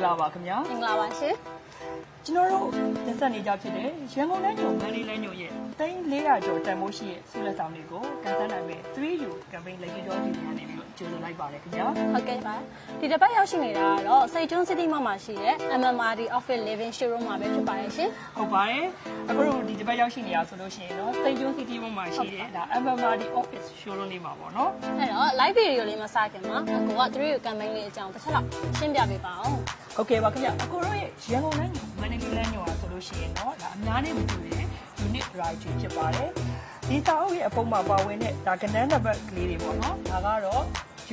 အားလုံးပဲမင်္ဂလာပါခင်ဗျာမင်္ဂလာပါရှင်ကျွန်တော်တို့တင်ဆက်နေကြဖြစ်တဲ့ရန်ကုန်လမ်းညိုမန္တလေးလမ်းညိုရဲ့သိန်း400ကျော်တန်ဖိုးရှိရဲ့ဆုလက်ဆောင်တွေကိုကန်ဆန်းနိုင်မဲ့ 3U campaign လက်ကြီးတော်စီစဉ်နေပြီးတော့ကျေးဇူးလိုက်ပါတယ်ခင်ဗျာဟုတ်ကဲ့ပါဒီတစ်ပတ်ရောက်ရှိနေတာကတော့စိတ်တွန်း City မှာမှာရှိတဲ့ MMRD Office Living Showroom မှာပဲဖြစ်ပါတယ်ရှင်ဟုတ်ပါတယ်အခုတို့ဒီတစ်ပတ်ရောက်ရှိနေတာဆိုလို့ရှိရင်တော့စိတ်ကျုံး city ဘက်မှာရှိတဲ့ဒါ MMRD office showroom လေးမှာပေါ့နော်အဲ့တော့ live video လေးမစခင်မှာအကိုက 3U campaign လေးအကြောင်းတစ်ချက်လောက်ရှင်းပြပေးပါအောင် ဟုတ်ကဲ့ပါခင်ဗျအခုတို့ရဲ့ရန်ကုန်လမ်းညိုမန္တလေးလမ်းညိုอ่ะဆိုလို့ရှိရင်တော့ဒါအများနဲ့မတူတဲ့ unit variety ဖြစ်ပါတယ်ဒီစာအုပ်ရဲ့အပုံမှာပါဝင်တဲ့ဒါကဏ္ဍနံပါတ်ကလေးတွေပေါ့နော်ဒါကတော့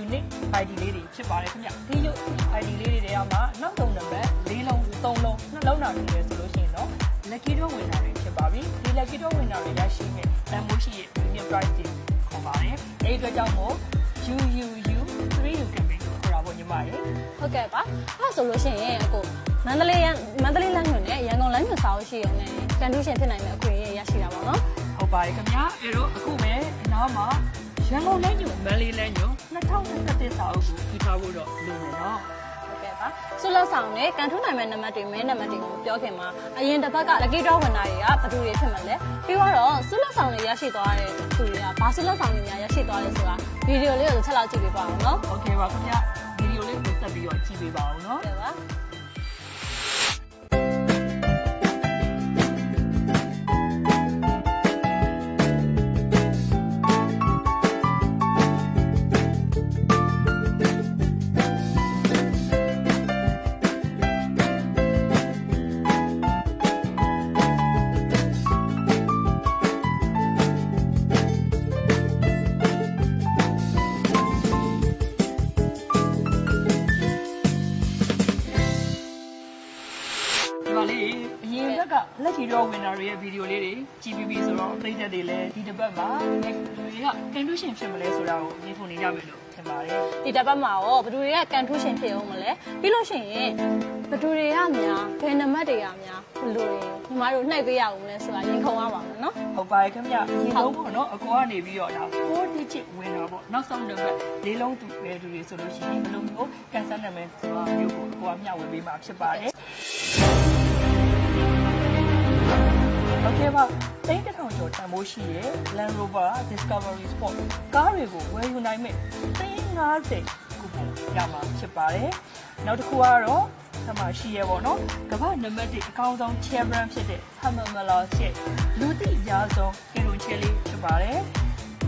unit ID လေးတွေဖြစ်ပါတယ်ခင်ဗျဒီလို ID လေးတွေတွေကမှနောက်ဆုံးနံပါတ်၄လုံး၃လုံးနှလုံးနာနေတယ်ဆိုလို့ရှိရင်တော့ lucky draw winner တွေဖြစ်ပါပြီဒီ lucky draw winner တွေရရှိမဲ့တန်ဖိုးရှိရဲ့ unit price တွေခေါ်ပါတယ်အဲဒီအတွက်ကြောင့်မို့ UUU 3U campaign ကိုခေါ်တာပေါ့ ညီမရေ ဟုတ်ကဲ့ပါအဲ့ဆိုလို့ရှိရင်အကိုမန္တလေးမန္တလေးလမ်းညွန်နဲ့ရန်ကုန်လမ်းညွန်စာအုပ်ရှိရုံနဲ့ကန်ထူးရှင်ဖြစ်နိုင်တဲ့အခွင့်အရေးရရှိတာပါနော် ဟုတ်ပါတယ်ခင်ဗျာအဲ့တော့အခုပဲအနားမှာရန်ကုန်လမ်းညွန်မန္တလေးလမ်းညွန်2021စာအုပ်ကိုထူထားဖို့တော့လိုမယ်နော် ဟုတ်ကဲ့ပါဆုလက်ဆောင်နဲ့ကန်ထူးနိုင်မဲ့နံပါတ်တွေမဲနံပါတ်တွေကိုပြောခင်မှာအရင်တစ်ပတ်က lucky draw winner တွေကဘယ်သူတွေဖြစ်မလဲပြီးတော့ဆုလက်ဆောင်တွေရရှိသွားတဲ့သူတွေကဘာဆုလက်ဆောင်တွေများရရှိသွားလဲဆိုတာဗီဒီယိုလေးကိုတစ်ချက်လောက်ကြည့်ပေးပါအောင်နော် โอเคပါခင်ဗျာ ဗီဒီယိုလေးကိုတက်ပြီးတော့ကြည့်ပေးပါဦးနော်ဟုတ်ကဲ့ပါဒီပါ ရဲ့ဗီဒီယိုလေးတွေကြည့်ပြီးပြီဆိုတော့အသိသက်တွေလည်းဒီတစ်ပတ်မှာတွေကကန်တူးရှင်ဖြစ်မလဲဆိုတာကိုမြင်ဖို့နေရမယ်လို့ထင်ပါတယ်ဒီတစ်ပတ်မှာရောဘယ်သူတွေကကန်ထူးရှင်ဖြစ်အောင်မလဲပြီးလို့ရှိရင်ဘယ်သူတွေကများဘယ်နံပါတ်တွေကများဘယ်လိုတွေညီမတို့နှိုက်ပေးရအောင်လဲဆိုတာရင်ခုန်ရပါမယ်နော်ဟုတ်ပါတယ်ခင်ဗျာအရင်ဆုံးပေါ့နော်အကောကနေပြီးတော့ဒါ4 digit ဝင်တာပေါ့နောက်ဆုံးနံပါတ်လေးလုံးတူပဲတူတွေဆိုလို့ရှိရင်ဘယ်လိုမျိုးကန်ဆယ်နာမည်ဆိုတာမျိုးကိုအကောကမျှဝေပေးမှာဖြစ်ပါတယ် မကဲပါတိတ်တထောင်ကျော်တန်ဖိုးရှိတဲ့ Land Rover Discovery Sport ကားတွေကိုဝယ်ယူနိုင်မဲ့350ကူပွန်ရမှာဖြစ်ပါတယ်နောက်တစ်ခုကတော့ထမရှိရပေါ့နော်ကမ္ဘာနံပါတ်1အကောင်းဆုံး chair brand ဖြစ်တဲ့ Hammermiller ချက်လူသိအများဆုံးကီလိုချဲလေးဖြစ်ပါတယ်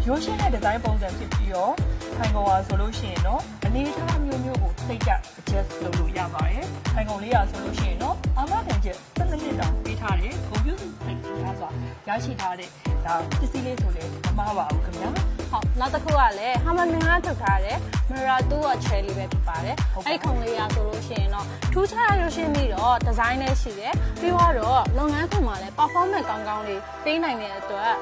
ရိုးရှင်းတဲ့ဒီဇိုင်းပုံစံဖြစ်ပြီးတော့ထိုင်ကောင်ဟာဆိုလို့ရှိရင်တော့အနေအထားမျိုးမျိုးကိုစိတ်ကြ adjust လုပ်လို့ရပါတယ်ထိုင်ကောင်လေးရာဆိုလို့ရှိရင်တော့အာမခံချက်7မိနစ်တောင်ပေးထားတယ်ဂုဏ်ပြုစိတ် စွာရရှိထားတဲ့ဒါပစ္စည်းလေးဆိုလည်းမမှားပါဘူးခင်ဗျာ ဟုတ်နောက်တစ်ခုကလည်းဟာမမင်္ဂလာထုတ်ထားတဲ့ Mirror 2က chair လေးပဲဖြစ်ပါတယ် ဟုတ်ပါ အဲ့ဒီခုံလေးရဆိုလို့ရှိရင်တော့ထူးခြားရရှင်းပြီးတော့ design လည်းရှိတယ်ပြီးတော့လုပ်ငန်းခွင်မှာလည်း performance ကောင်းကောင်းလေးပေးနိုင်တဲ့အတွက်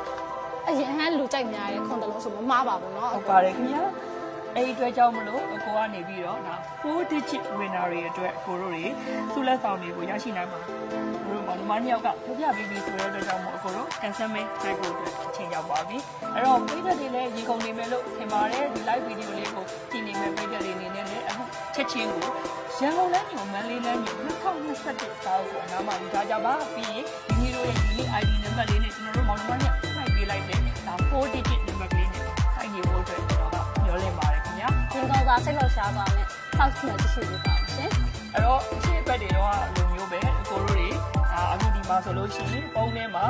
အရင်ဟန်လူကြိုက်များတဲ့ခုံတစ်လုံးဆိုမမှားပါဘူးเนาะ ဟုတ်ပါတယ်ခင်ဗျာ အဲ့ဒီအတွက်ကြောင့်မလို့အကိုကနေပြီးတော့ဒါ4 digit winner တွေအတွက်အကိုတို့တွေသူ့လက်ဆောင်တွေကိုရရှိနိုင်မှာတို့မောင်နှမနှစ်ယောက်ကပြပြပြီးပြီးဆိုတဲ့အတွက်ကြောင့်မို့အကိုတို့ cancel မဲတိုက်ဖို့အတွက်အချိန်ရောက်ပါပြီအဲ့တော့ပြည်သက်တွေလည်းရေကုန်နေမယ်လို့ထင်ပါတယ်ဒီ live video လေးကိုကြည့်နေမယ်ပြည်သက်တွေအနေနဲ့လည်းအခုချက်ချင်းကိုရန်ကုန်လမ်းညိုမန္တလေးလမ်းညို2021စာအုပ်ကိုအနားမှာယူထားကြပါပြီးရင်ဒီလိုရဲ့ unique ID နံပါတ်လေးနဲ့ကျွန်တော်တို့မောင်နှမနှစ်ယောက်နှိုက်ပေးလိုက်တဲ့ဒါ4 digit စိတ်လောက်ရှားသွားနဲ့စောက်ချင်တဲ့တရှိလေးပါအောင်ရှင်အဲ့တော့ရှေ့ဘက်တွေတော့လူမျိုးပဲအကိုတို့တွေဒါအခုဒီမှာဆိုလို့ရှိရင်ပုံထဲမှာ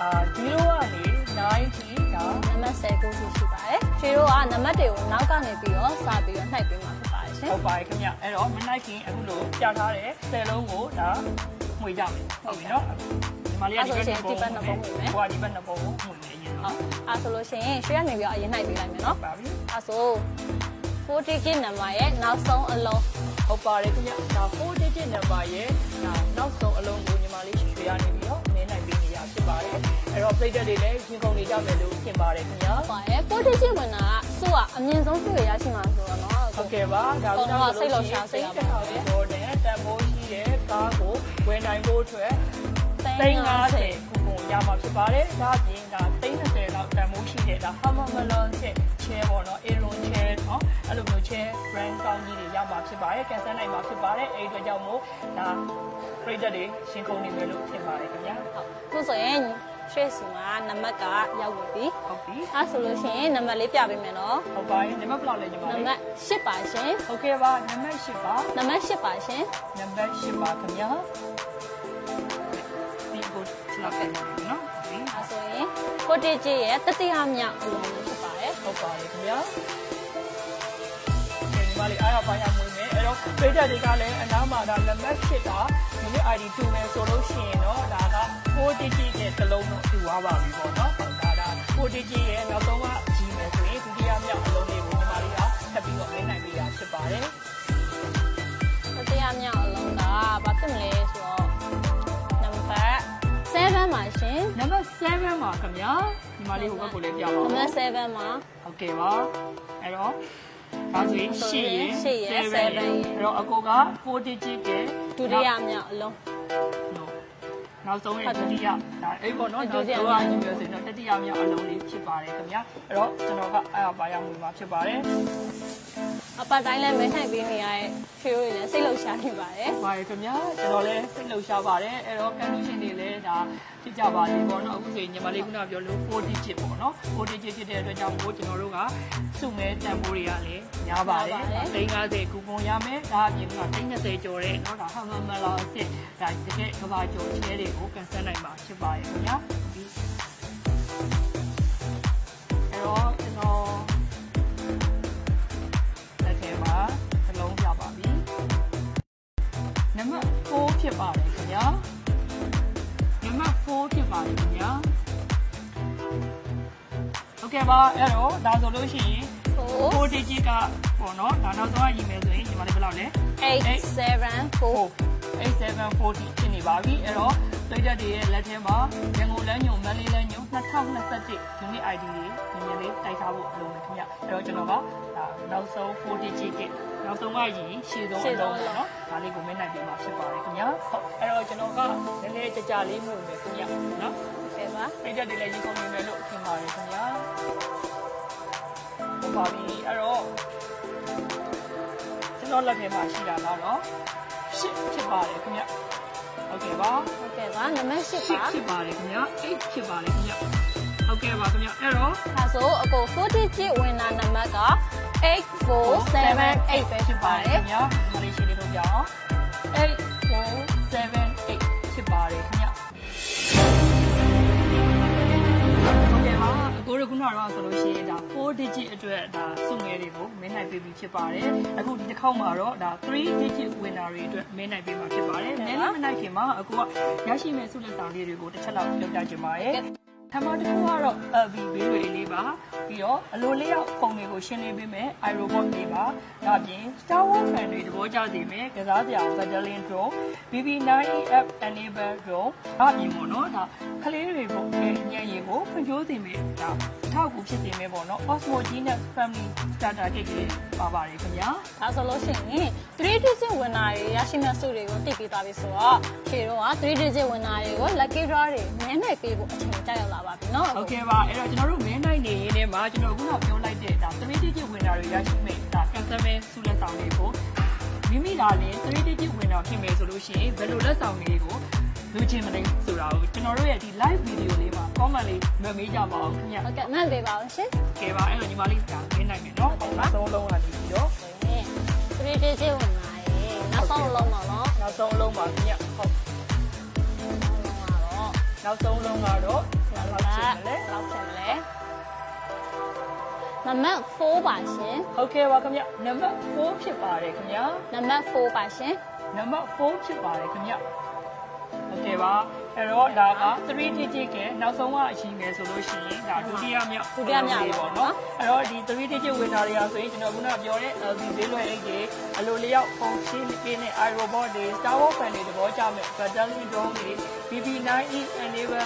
အာ0ကနေ9ထိဒါနံပါတ်10ကိုရှိပါတယ်ခြေတို့ကနံပါတ်တွေကိုနောက်ကနေပြီးတော့စပြီးတော့နှိုက်ပေးမှာဖြစ်ပါတယ်ရှင်ဟုတ်ပါတယ်ခင်ဗျအဲ့တော့မနိုင်ခင်အခုလိုပြထားတဲ့10လုံးကိုဒါမှွေကြမယ်ဟုတ်ပြီနော်ဒီမှာလေးကဒီဘက်နှစ်ပုံဟိုကဒီဘက်နှစ်ပုံကိုမှွေနေရင်ဟုနော်တ်အဲဆိုလို့ရှိရင်ရွှေရနေပြီးတော့အရင်နှိုက်ပေးလိုက်မယ်နော်ပါပြီအဲဆို 40 gig နံပါတ်ရဲ့နောက်ဆုံးအလုံးဟုတ်ပါတယ်ခင်ဗျဒါ4 digit number ရဲ့ဒါနောက်ဆုံးအလုံးကိုညီမလေးရွှေရွှေရနေပြီးတော့မင်းနိုင်ပေးနေရဖြစ်ပါတယ်အဲ့တော့ plate တွေလည်းရင်ကုန်နေကြမယ်လို့ထင်ပါတယ်ခင်ဗျာပါရဲ့40 gig ဝင်တာကစုကအမြင့်ဆုံးပြည့်ရရှိမှာဆိုတော့နော်ဟုတ်ကဲ့ပါဒါကတော့စိတ်လောက်ရှာစိတ်တစ်ထောင်ကျော်နဲ့တန်ဖိုးရှိတဲ့ကားကိုဝယ်နိုင်ဖို့အတွက်350ခုပုံရမှာဖြစ်ပါတယ်ဒါပြင်ဒါ330လောက်တန်ဖိုးမိုးရှိတဲ့ဒါ Hammer Melon ရဲ့ chair ပေါ့နော် Aeron chair နော်အဲ့ လိုမျိုးချင်း brand ကောင်းကြီးတွေရောက်မှာဖြစ်ပါတယ်ကန်ဆယ်နိုင်မှာဖြစ်ပါတယ်အဲ့ဒီအတွက်ကြောင့်မို့ဒါပရိသတ်တွေရှင်းကုန်နေမယ်လို့ထင်ပါတယ်ခင်ဗျာဟုတ်ခုဆိုရင်ရွှေစုကနံပါတ်ကရောက်ပြီဟုတ်ပြီအဲဆိုလို့ရှိရင်နံပါတ်လေးပြပေးမယ်နော်ဟုတ်ပါရင်နံပါတ်ဘယ်လောက်လဲညီမလေးနံပါတ်10ပါရှင်ဟုတ်ကဲ့ပါနံပါတ်10ပါနံပါတ်10ပါရှင်နံပါတ်10ပါခင်ဗျာဒီကိုလောက်ပြန်မယ်နော်အဲဆိုရင်ကိုတေကြီးရဲ့တတိယမြောက်ဦးလုံးဖြစ်ပါတယ်ဟုတ်ပါပြီခင်ဗျာ လေးအားရပါရမွေးမယ်အဲ့တော့ပြိတ္တတွေကလည်းအနားမှာဒါနံပါတ်8တာဒီနေ့ ID 2မယ်ဆိုလို့ရှိရင်တော့ဒါက4 digit နဲ့တစ်လုံးတော့တူသွားပါပြီပေါ့နော်ဒါဒါ4 digit ရဲ့နောက်ဆုံးက G မယ်ဆိုရင်ဒုတိယမြောက်အလုံးလေးကိုညီမလေးကထပ်ပြီးတော့မင်းနိုင်ပေးတာဖြစ်ပါတယ် တတိယမြောက်အလုံးကဘာဖြစ်မလဲဆိုတော့နံပါတ်7ပါရှင် နံပါတ်7ပါခင်ဗျာညီမလေးဟိုဘက်ကိုလည်းပြပါ နံ ဦး ပါတ်7မှာ โอเคပါအဲ့တော့ ဒါဆိုရင်8ရယ်8ရယ်7 7ရယ်အဲ့တော့အကိုက4 digit ရဲ့ဒုတိယမြောက်အလုံးနောက်ဆုံးရဲ့ဒုတိယဒါအဲ့ပေါ့နော်ဒုနောက်တိယဆုံးကညီမျိုးဆိုရင်တော့တတိယမြောက်အလုံးလေးဖြစ်ပါတယ်ခင်ဗျာအဲ့တော့ကျွန်တော်ကအဲ့အပါရမှုမှာဖြစ်ပါတယ် အပတ်တိုင်းလည်းမဲထိုင်ပေးနေရတဲ့ဖြေးတွေလည်းစိတ်လှုပ်ရှားနေပါတယ်။ပါတယ်ခင်ဗျာကျွန်တော်လည်းစိတ်လှုပ်ရှားပါတယ်အဲ့တော့ဖန်တီရှင်တွေလည်းဒါဖြစ်ကြပါလိမ့်ပေါ့နော်အခုဆိုရင်ညီမလေးခုနပြောလို့ 4D ဖြစ်ပေါ့နော် 4D ဖြစ်ဖြစ်တဲ့အတွက်ကြောင့်မို့ကျွန်တော်တို့ကစုမဲတန်ဖိုးတွေကလည်းများပါတယ်350ကူပွန်ရမယ်ဒါအပြင်က330ကျော်တဲ့နော်ဒါဟမ်မလာအစ်ဒါတကယ်ကဘာကျော်ချဲတွေကိုကန်ဆယ်နိုင်မှာဖြစ်ပါရဲ့ခင်ဗျာအဲ့တော့ ဖြစ်ပါတယ်ခင်ဗျာနံပါတ်4ဖြစ်ပါတယ်ခင်ဗျာဟုတ်ကဲ့ပါအဲ့တော့ဒါဆိုလို့ရှိရင်4 digit ကပေါ့နော်ဒါနောက်ဆုံးရည်မယ်ဆိုရင်ညီမလေးဘယ်လောက်လဲ8 7 4 8 7 40ဖြစ်နေပါပြီအဲ့တော့ တွေ့တဲ့တွေရဲ့လက်ထဲမှာရန်ကုန်လမ်းညုံမန္တလေးလမ်းညုံ2021 unit ID တွေနည်းနည်းလေးတိုက်ထားဖို့လိုမယ်ခင်ဗျအဲ့တော့ကျွန်တော်ကဒါနောက်ဆုံး4 digit ကနောက်ဆုံးကရင်ရှေ့ဆုံးအလုံးပေါ့နော်ဒါလေးကိုမင်းနိုင်ပြမှာဖြစ်ပါတယ်ခင်ဗျာဟုတ်အဲ့တော့ကျွန်တော်ကနည်းနည်းကြကြလေးမှုမယ်ခင်ဗျနော်ကဲပါတွေ့တဲ့တွေလည်းရင်ကုန်နေမယ်လို့ထင်ပါတယ်ခင်ဗျာဟုတ်ပါပြီအဲ့တော့ကျွန်တော်လက်ထဲမှာရှိတာကတော့ရှစ်ဖြစ်ပါတယ်ခင်ဗျ ဟုတ်ကဲ့ပါဟုတ်ကဲ့ပါနံပါတ်8ရှစ်ပါဖြစ်ပါတယ်ခင်ဗျ8ဖြစ်ပါတယ်ခင်ဗျဟုတ်ကဲ့ပါခင်ဗျအဲ့တော့ဒါဆိုအကို4 digit ဝင်တာနံပါတ်က8478ပဲဖြစ်ပါတယ်ခင်ဗျမလေးရှိလေးလို့ပြအောင်8478ဖြစ်ပါတယ်ခင်ဗျဟုတ်ကဲ့ပါအကိုရခုနကတော့ဆိုလို့ရှိရင်ဒါ 4 digit အတွက်ဒါစုငယ်တွေကိုမင်းနိုင်ပေးပြီးဖြစ်ပါတယ်အခုဒီတစ်ခေါက်မှာတော့ဒါ3 digit winner တွေအတွက်မင်းနိုင်ပေးမှာဖြစ်ပါတယ်နည်းနည်းမနိုင်ခင်မှာအကိုကရရှိမဲ့စုလက်ဆောင်လေးတွေကိုတစ်ချက်လောက်ပြောပြချင်ပါတယ် ထမတစ်ခုကတော့ LV ဘေးတွေလေးပါပြီးတော့အလိုလေးရောက်ပုံတွေကိုရှင်းလင်းပေးမယ် iRobot လေးပါဒါအပြင် Star Wars fan တွေသဘောကျစေမယ်ကစားစရာ Battalion Drone BB9 app enable drone ဒါအပြင်ပေါ့နော်ဒါကလေးတွေပေါ့ညံ့ရင်ကိုဖွံ့ဖြိုးစေမယ်ဒါအထောက်အကူဖြစ်စေမယ်ပေါ့နော် Osmo Genius Family Starter Kit လေးပါပါတယ်ခင်ဗျာဒါဆိုလို့ရှိရင် 3 digit ဝင်တာတွေရရှိမဲ့စုတွေကိုတိပြီးသွားပြီဆိုတော့ခြေတော့က 3 digit ဝင်တာတွေကို lucky draw တွေနည်းနည်းပေးဖို့အချိန်ကြာရောက်လာပါပြီเนาะ ဟုတ်ကဲ့ပါအဲ့တော့ကျွန်တော်တို့မင်းနိုင်နေရင်းနဲ့မှာကျွန်တော်ခုနပြောလိုက်တဲ့ဒါ3 digit winner တွေရရှိမယ်ဒါ customer စုလက်ဆောင်တွေကိုမိမိလာရင်3 digit winner ဖြစ်မယ်ဆိုလို့ရှိရင်ဘယ်လိုလက်ဆောင်တွေကိုလူချင်းမလဲဆိုတာကိုကျွန်တော်တို့ရဲ့ဒီ live video လေးမှာ comment လေးမမေးကြပါအောင်ခင်ဗျာ ဟုတ်ကဲ့မှန်ပေးပါအောင်ရှင် ကဲပါအဲ့တော့ညီမလေးကမင်းနိုင်မယ်နော်နောက်ဆုံးလုံးလာပြီးတော့ 3 digit ဝင်တာရေနောက်ဆုံးလုံးတော့เนาะ နောက်ဆုံးလုံးပါခင်ဗျဟုတ် တော့ နောက်ဆုံးလုံးကတော့ တော့ လောက်ဖြစ်မလဲလောက်ဖြစ်မလဲနံပါတ်4ပါရှင်ဟုတ်ကဲ့ပါခင်ဗျနံပါတ်4ဖြစ်ပါတယ်ခင်ဗျနံပါတ်4ပါရှင်နံပါတ်4ဖြစ်ပါတယ်ခင်ဗျဟုတ်ကဲ့ပါအဲ့တော့ဒါက 3 digit ကနောက်ဆုံးကအရင်ငယ်ဆိုလို့ရှိရင်ဒါဒုတိယမြောက်ဒုတိယမြောက်ပေါ့နော်အဲ့တော့ဒီ 3 digit ဝင်တာတွေကဆိုရင်ကျွန်တော်ခုနပြောတဲ့ LV ဈေးလွယ်အိတ်တွေအလိုလျောက်ဖုန်ချင်းတွေနဲ့ iRobot တွေ Star Wars fan တွေသဘောကျမဲ့ Battle Dome တွေ BB9E Enable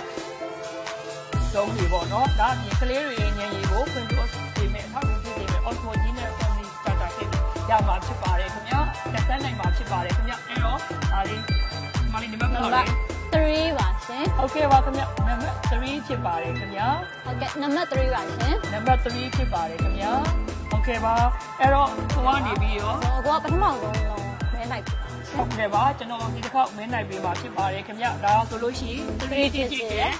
လုံးတွေပေါ့နော်ဒါအပြင်ကလေးတွေရဲ့ဉာဏ်ရည်ကိုဖွင့်ပြပေးမယ်အထောက်အကူဖြစ်စေမယ် Osmo Genius Family Starter Kit ရမှာဖြစ်ပါတယ်ခင်ဗျာတက်ဆန်းနိုင်မှာဖြစ်ပါတယ်ခင်ဗျအဲ့တော့ဒါလေးဒီမလေးနံပါတ်ဘယ်လောက်လဲ3ပါရှင်ဟုတ်ကဲ့ပါခင်ဗျနံပါတ်3ဖြစ်ပါတယ်ခင်ဗျာဟုတ်ကဲ့နံပါတ်3ပါရှင်နံပါတ်3ဖြစ်ပါတယ်ခင်ဗျာဟုတ်ကဲ့ပါအဲ့တော့ဟိုကနေပြီးရောဆိုတော့ကိုကပထမဆုံးလုံးမဲလိုက်ပါရှင်ဟုတ်ကဲ့ပါကျွန်တော်ဒီတစ်ခေါက်မင်းနိုင်ပေးမှာဖြစ်ပါတယ်ခင်ဗျဒါဆိုလို့ရှိရင်3 digit ရဲ့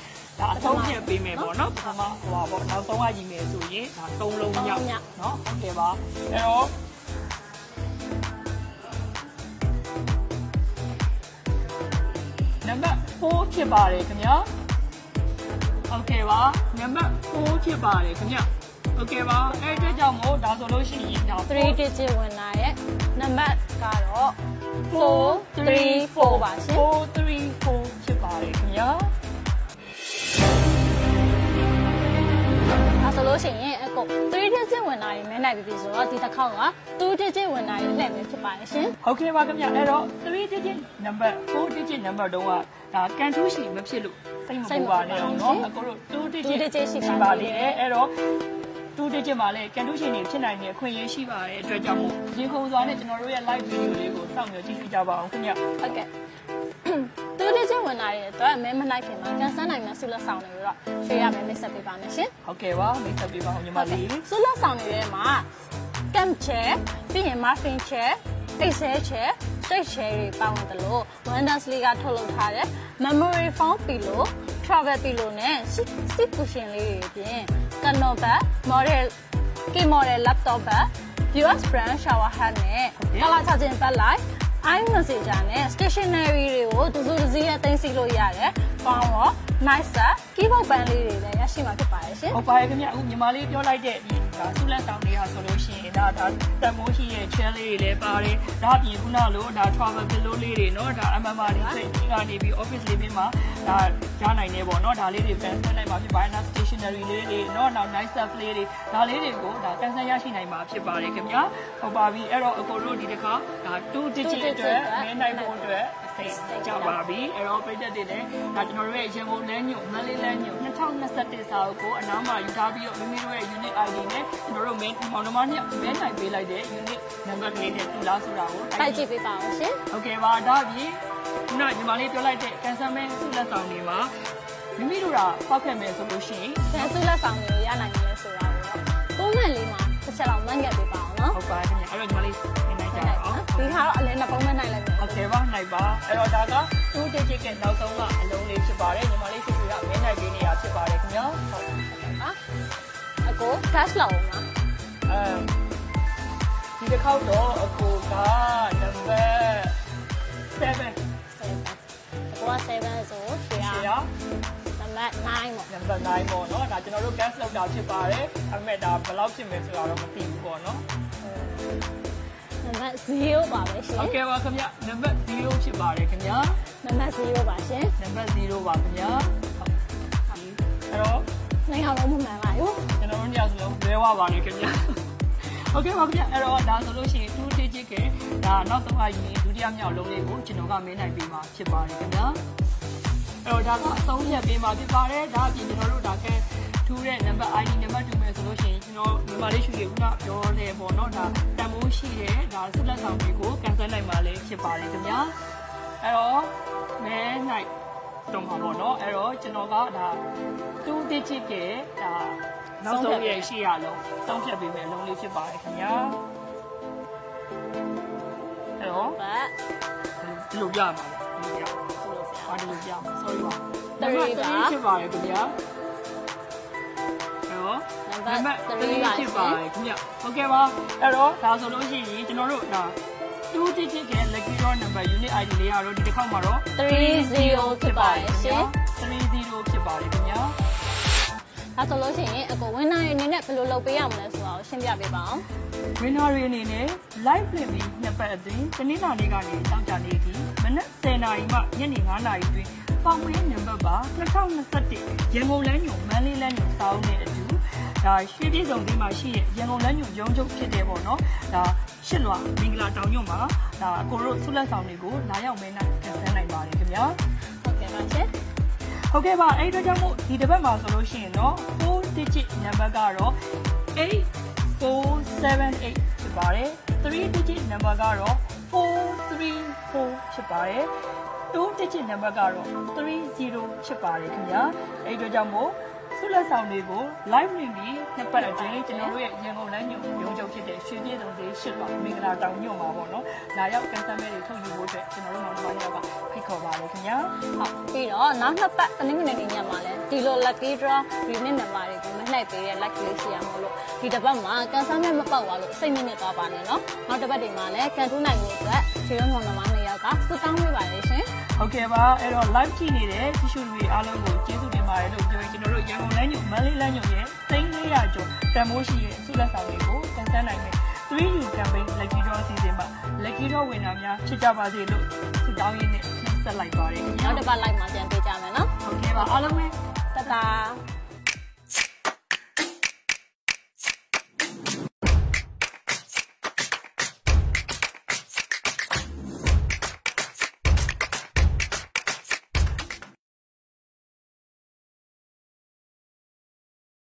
ဒါအဆုံးဖြတ်ပေးမယ်ပေါ့နော်ပထမဟိုပါပေါ့နောက်ဆုံးကကြီးမယ်ဆိုရင်ဒါ3လုံးမြောက်နော်ဟုတ်ကဲ့ပါအဲ့တော့နံပါတ်4ဖြစ်ပါတယ်ခင်ဗျာဟုတ်ကဲ့ပါနံပါတ်4ဖြစ်ပါတယ်ခင်ဗျာဟုတ်ကဲ့ပါအဲ့အတွက်ကြောင့်မို့ဒါဆိုလို့ရှိရင်ဒါ3 digit ဝင်လာရဲ့နံပါတ်ကတော့4 3 4ပါရှင်434ဖြစ်ပါတယ်ခင်ဗျာ ဆိုလို့ရှိရင်အကို3 digit ဝင်လာရင်မဲနိုင်ပြီပြီဆိုတော့ဒီတစ်ခေါက်က2 digit ဝင်လာရင်လှည့်မယ်ဖြစ်ပါတယ်ရှင်ဟုတ်ကဲ့ပါခင်ဗျအဲ့တော့3 digit number 4 digit number တုန်းကဒါကန်ထူးရှိမဖြစ်လို့စိတ်မပူပါနဲ့အောင်နော်အကိုတို့2 digit ရှိပါသေးတယ်အဲ့တော့2 digit မှာလည်းကန်ထူးရှင်နေဖြစ်နိုင်တဲ့အခွင့်အရေးရှိပါတဲ့အတွက်ကြောင့်မို့ဒီကုံစွာနဲ့ကျွန်တော်တို့ရဲ့ live video လေးကိုစောင့်မျှော်ကြည့်ကြပါအောင်ခင်ဗျဟုတ်ကဲ့ 2 digit ဝင်လာရဲ့အတွက်မဲမနိုင်ခင်မှာကန်ဆန်းနိုင်မယ့်ဆုလက်ဆောင်တွေတော့ရွှေရမယ်မိတ်ဆက်ပေးပါမယ်ရှင်ဟုတ်ကဲ့ပါမိတ်ဆက်ပေးပါအောင်ညီမလေးဆုလက်ဆောင်တွေထဲမှာ camp chair ပြီးရင် muffin chair အိတ်ဆဲ chair straight chair တွေပါဝင်တယ်လို့ Wondersley ကထုတ်လုပ်ထားတဲ့ memory foam pillow travel pillow နဲ့ seat cushion လေးတွေအပြင် Canon bag model K model laptop bag US brand shower head နဲ့ color charging backlight iMessenger နဲ့ stationery တွေကိုတစုတစည်းနဲ့တင်စီလို့ရတယ်။ပေါင်းတော့ nice တာ keyboard ပန်းလေးတွေလည်းရရှိမှာဖြစ်ပါတယ်ရှင်။ဟုတ်ပါတယ်ခင်ဗျအခုမြန်မာလေးပြောလိုက်တဲ့ဒီဒါဆူလန်တောင်းလေးဟာဆိုလို့ရှိရင်ဒါဒါတန်မိုးရှိရဲ့ chain လေးတွေလည်းပါတယ်။ဒါအပြင်ခုနလိုဒါ travel pillow လေးတွေနော်ဒါ MMR တွေစိတ်ကြီးကနေပြီး office လေးပြင်မှာဒါကြားနိုင်နေပေါ့နော်ဒါလေးတွေပန်းဆက်လိုက်မှာဖြစ်ပါတယ်။ Nice stationery လေးတွေနော်နောက် nice stuff လေးတွေဒါလေးတွေကိုဒါကန်ဆယ်ရရှိနိုင်မှာဖြစ်ပါတယ်ခင်ဗျာ။ဟုတ်ပါပြီ။အဲ့တော့အကိုတို့ဒီတစ်ခါဒါ2 digit အတွက်မဲနိုင်ဖို့အတွက် Face ရောက်ပါပြီအဲ့တော့ပြည်သက်တွေလည်းဒါကျွန်တော်တို့ရဲ့ရန်ကုန်လမ်းညွန့်မန္တလေးလမ်းညွန့်2021စာအုပ်ကိုအနောက်မှာယူထားပြီးတော့မိမိတို့ရဲ့ unit ID နဲ့ကျွန်တော်တို့ main မောင်နှမနဲ့မဲနိုင်ပေးလိုက်တဲ့ unit number လေးနဲ့တူလားဆိုတာကိုတိုက်ကြည့်ပေးပါအောင်ရှင်။ Okay ပါဒါပြီခုနညီမလေးပြောလိုက်တဲ့ cancer မဲဆုလက်ဆောင်တွေမှာမိမိတို့ကဖောက်ခဲ့မယ်ဆိုလို့ရှိရင်ဆန်ဆုလက်ဆောင်တွေကိုရနိုင်တယ်ဆိုတာကိုပုံမှန်လေးမှာတစ်ချက်လောက်မှတ်ခဲ့ပေးပါအောင်နော်။ဟုတ်ပါခင်ဗျာအဲ့တော့ညီမလေး ဒီခါတော့အလဲနှစ်ပုံးနဲ့နိုင်လိုက်မယ်ဟုတ်ကဲ့ပါနိုင်ပါအဲ့တော့ဒါက2 digit ကနောက်ဆုံးကအလုံးလေးဖြစ်ပါတယ်ညီမလေးစုစုကမင်းနိုင်ပေးနေတာဖြစ်ပါတယ်ခင်ဗျာဟုတ်ပါအကို cash လောက်အောင်လားအဲဒီတစ်ခေါက်တော့အကိုကနံပါတ်7 7အကိုက7ဆိုရှယ်ရနံပါတ်9ပေါ့နံပါတ်9ပေါ့နော်ဒါကျွန်တော်တို့ gas လောက်တာဖြစ်ပါတယ်အမေဒါဘယ်လောက်ဖြစ်မယ်ဆိုတာတော့မသိဘူးပေါ့နော် ပါတ်0ပါပဲရှင်ဟုတ်ကဲ့ပါခင်ဗျနံပါတ်0ဖြစ်ပါတယ်ခင်ဗျာ။နံပါတ်0ပါရှင်နံပါတ်0ပါခင်ဗျာဟုတ်အဲ့တော့။နိုင်အောင်လုံးမမှန်ပါဘူးကျွန်တော်တို့ညစလုံးလဲဝပါနေခင်ဗျာဟုတ်ကဲ့ပါခင်ဗျအဲ့တော့ဒါဆိုလို့ရှိရင်2 digit ကဒါနောက်ဆုံးအရင်ဒုတိယမြောက်လုံးလေးကိုကျွန်တော်ကမင်းနိုင်ပေးမှာဖြစ်ပါတယ်ခင်ဗျာအဲ့တော့ဒါကအဆုံးဖြတ်ပေးမှာဖြစ်ပါတယ်ဒါအပြင်ကျွန်တော်တို့ဒါကဲထူးတဲ့ number ID နံပါတ်2မယ်ဆိုလို့ရှိရင်ကျွန်တော်မြန်မာလေးရွှေတွေကပြောတယ်ပေါ့နော်ဒါတန်မိုး ရှိတဲ့ဒါဆုလက်ဆောင်တွေကိုကန်ဆယ်နိုင်မှာလည်းဖြစ်ပါတယ်ခင်ဗျာအဲ့တော့မဲနိုင်တော့မှာပေါ့နော်အဲ့တော့ကျွန်တော်ကဒါ2 digit ကဒါနောက်ဆုံးရဲ့ရှိရလုံးတောင်းဖြတ်ပေးမယ်အလုံးလေးဖြစ်ပါတယ်ခင်ဗျာအဲ့တော့။ဘာဒီလိုပြရမှာလေဒီပြဆိုလို့ဆရာပါဒီလိုပြမှာ sorry ပါတရီပါဖြစ်ပါတယ်ခင်ဗျာအဲ့တော့ နံနံပါပါတ်တ်3 3ပါဖြစ်ရှပါင်တယ်ခင်ဗျဟုတ်ကဲ့ပါအဲ့တော့ဒါဆိုလို့ရှိရင်ကျွန်တော်တို့ဒါ2 digit က lucky draw number unit ID လေးရတော့ဒီတစ်ခေါက်မှာတော့30ဖြစ်ပါတယ်ရှင်30ဖြစ်ပါတယ်ခင်ဗျာ။ဒါဆိုလို့ရှိရင်အကိုဝင်နိုင်အနေနဲ့ဘယ်လိုလုပ်ပေးရမလဲဆိုတာကိုရှင်းပြပေးပါအောင် winner တွေအနေနဲ့ live လွှင့်ပြီးနှစ်ပတ်အတွင်းတနင်္လာနေ့ကနေတောင်းကြနေ့ထိမနက်10:00နာရီမှညနေ9:00နာရီတွင်ပေါင်ဝင်းနံပါတ်ပါ2021ရန်ကုန်လမ်းညွန်မန္တလေးလမ်းညွန်စာအုပ်နဲ့အတူ ဒါရွှေပြည်စုံဒီမှာရှိတဲ့ရန်ကုန်လမ်းညွန်ရုံးချုပ်ဖြစ်တယ်ပေါ့နော်ဒါရှစ်လွာမင်္ဂလာတောင်ညွန်မှာဒါအကိုတို့ဆုလက်ဆောင်တွေကိုလာရောက်မဲနိုင်ကန်ဆယ်နိုင်ပါတယ်ခင်ဗျာ။ဟုတ်ကဲ့ပါရှင်ဟုတ်ကဲ့ပါအဲ့ဒီတော့ကြောင့်မို့ဒီတစ်ပတ်မှာဆိုလို့ရှိရင်တော့4 digit number ကတော့8478ဖြစ်ပါတယ်3 digit number ကတော့434 4ဖြစ်ပါတယ်2 digit နံပါတ်ကတော့30ဖြစ်ပါတယ်ခင်ဗျာအဲ့ဒီတော့ကြောင့်မို့ ဆုလက်ဆောင်တွေကို live ဝင်ပြီးနှစ်ပတ်အတွင်းကျွန်တော်တို့ရဲ့ရန်ကုန်လမ်းညွန်ရုံးချုပ်ဖြစ်တဲ့ရွှေပြည်တုံသေးရှစ်ပါမင်္ဂလာတောင်ညွန့်မှာပေါ့နော်။လာရောက်ကန်ဆယ်မဲတွေထုတ်ယူဖို့အတွက်ကျွန်တော်တို့နောက်တစ်ပတ်ရောက်ကဖိတ်ခေါ်ပါလေခင်ဗျာ။ဟုတ်ပြီးတော့နောက်နှစ်ပတ်တနင်္ဂနွေနေ့ညမှာလဲဒီလို lucky draw ဒီနေ့နံပါတ်တွေကိုမနှိုက်ပေးတဲ့ luck လေးရှိရမို့လို့ဒီတစ်ပတ်မှာကန်ဆယ်မဲ့မပေါက်သွားလို့စိတ်မနစ်သွားပါနဲ့နော်နောက်တစ်ပတ်တွေမှာလဲကန်ထူးနိုင်ဖို့အတွက်ခြေရုံးမောင်နှမနှစ်ယောက်ကစူတောင်းပေးပါလေရှင်ဟုတ်ကဲ့ပါအဲ့တော့ live ကြည့်နေတဲ့ကြည့်ရှုတွေအားလုံးကိုကျေးဇူးတင် ပါတယ်လို့ပြောရင်ကျွန်တော်တို့ရန်ကုန်လမ်းညွန်မန္တလေးလမ်းညွန်ရဲ့3400ကျော်တန်မိုးရှိရဲ့ဆုလက်ဆောင်တွေကိုကန်ဆယ်နိုင်မယ် 3U campaign lucky draw season မှာ lucky draw winner များဖြစ်ကြပါစေလို့ဆုတောင်းရင်းနဲ့ဆက်လိုက်ပါတယ်ခင်ဗျာနောက်တစ်ပတ် live မှာပြန်တွေ့ကြမယ်နော်ဟုတ်ကဲ့ပါအားလုံးပဲတတာ